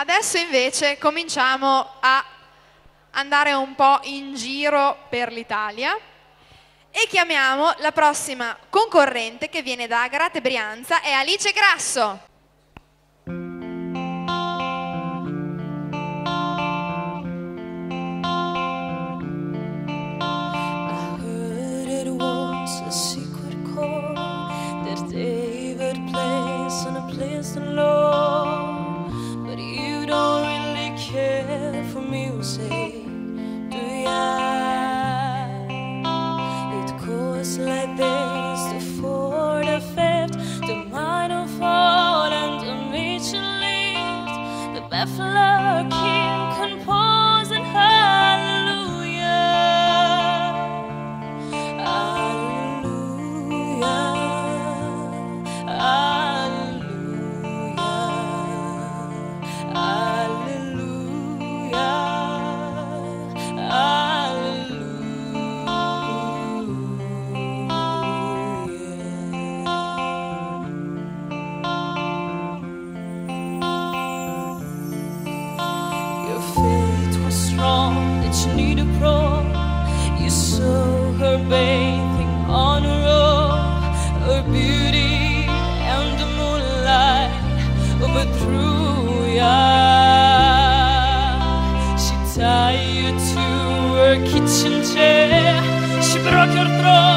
Adesso invece cominciamo a andare un po' in giro per l'Italia e chiamiamo la prossima concorrente che viene da Agrate Brianza, è Alice Grasso. left love. rock your throne.